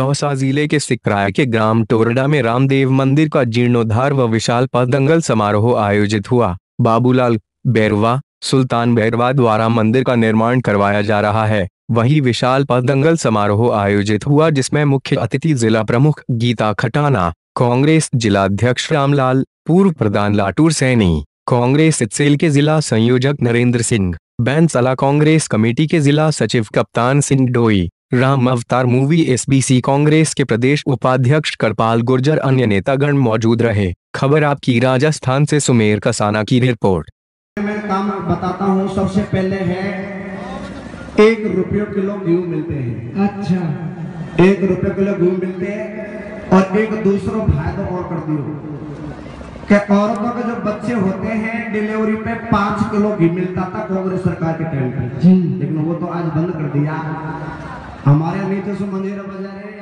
दौसा ज़िले के सिकराय के ग्राम टोरडा में रामदेव मंदिर का जीर्णोद्धार व विशाल पदंगल समारोह आयोजित हुआ। बाबूलाल बैरवा, सुल्तान बैरवा द्वारा मंदिर का निर्माण करवाया जा रहा है। वही विशाल पदंगल समारोह आयोजित हुआ, जिसमें मुख्य अतिथि जिला प्रमुख गीता खटाना, कांग्रेस जिला अध्यक्ष रामलाल, पूर्व प्रधान लाटूर सैनी, कांग्रेस सेल के जिला संयोजक नरेंद्र सिंह बैंसला कांग्रेस कमेटी के जिला सचिव कप्तान सिंह डोई Ram Avatar movie SBC Congress के प्रदेश उपाध्यक्ष करपाल गुर्जर अन्य नेतागण मौजूद रहे। खबर आपकी राजस्थान से सुमेर कसाना की रिपोर्ट। मैं काम बताता हूँ सबसे पहले है एक रुपये किलो गेहूँ मिलते हैं। अच्छा। एक रुपये किलो गेहूँ मिलते हैं और एक दूसरा फ़ायदा और कर दियो। कि औरतों के जो बच्चे होते हैं डिलीवरी पे पाँच किलो घी मिलता था कांग्रेस सरकार के टाइम पे। लेकिन वो तो आज बंद कर दिया। हमारे अभी तो मंजीरा बाज़ार है।